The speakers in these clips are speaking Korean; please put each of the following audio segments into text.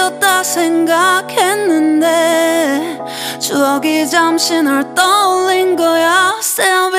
잊었다 생각했는데 추억이 잠시 널 떠올린 거야. Still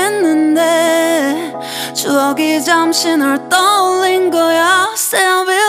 했는데 추억이 잠시 널 떠올린 거야. Selfie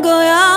생